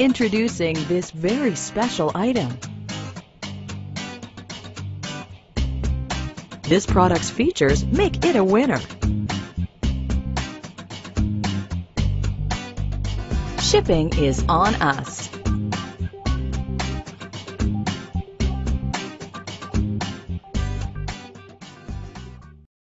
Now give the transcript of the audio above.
Introducing this very special item. This product's features make it a winner. Shipping is on us.